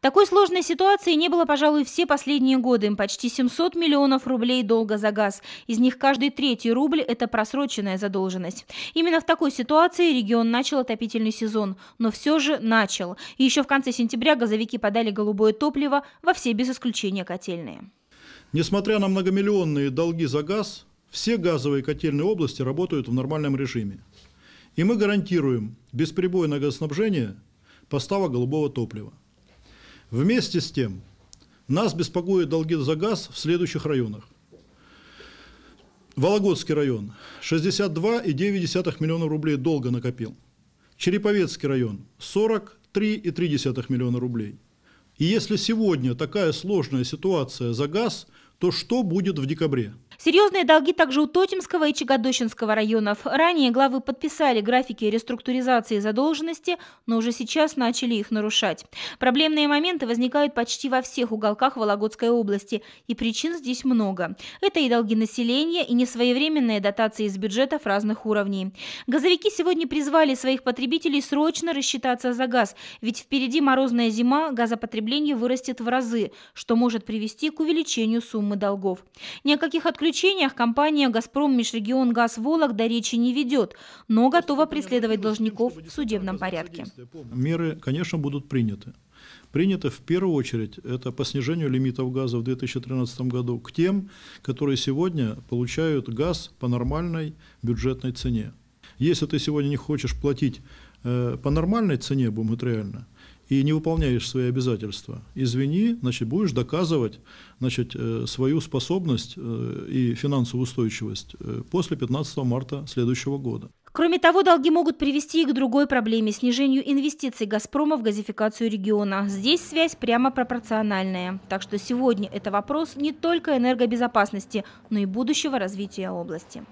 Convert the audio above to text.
Такой сложной ситуации не было, пожалуй, все последние годы. Почти 700 миллионов рублей долга за газ. Из них каждый третий рубль – это просроченная задолженность. Именно в такой ситуации регион начал отопительный сезон. Но все же начал. И еще в конце сентября газовики подали голубое топливо во все без исключения котельные. Несмотря на многомиллионные долги за газ, все газовые котельные области работают в нормальном режиме. И мы гарантируем бесперебойное газоснабжение поставок голубого топлива. Вместе с тем, нас беспокоят долги за газ в следующих районах. Вологодский район 62,9 миллиона рублей долго накопил. Череповецкий район 43,3 миллиона рублей. И если сегодня такая сложная ситуация за газ, то что будет в декабре? Серьезные долги также у Тотемского и Чагодощинского районов. Ранее главы подписали графики реструктуризации задолженности, но уже сейчас начали их нарушать. Проблемные моменты возникают почти во всех уголках Вологодской области, и причин здесь много. Это и долги населения, и несвоевременные дотации из бюджетов разных уровней. Газовики сегодня призвали своих потребителей срочно рассчитаться за газ, ведь впереди морозная зима, газопотребление вырастет в разы, что может привести к увеличению суммы долгов. Ни о каких отключениях исключениях компания «Газпром Межрегион Газ Вологда» речи не ведет, но готова преследовать должников в судебном порядке. Меры, конечно, будут приняты. Приняты в первую очередь это по снижению лимитов газа в 2013 году к тем, которые сегодня получают газ по нормальной бюджетной цене. Если ты сегодня не хочешь платить э, по нормальной цене, будем это реально, и не выполняешь свои обязательства, извини, значит, будешь доказывать значит, э, свою способность э, и финансовую устойчивость э, после 15 марта следующего года. Кроме того, долги могут привести и к другой проблеме – снижению инвестиций «Газпрома» в газификацию региона. Здесь связь прямо пропорциональная. Так что сегодня это вопрос не только энергобезопасности, но и будущего развития области.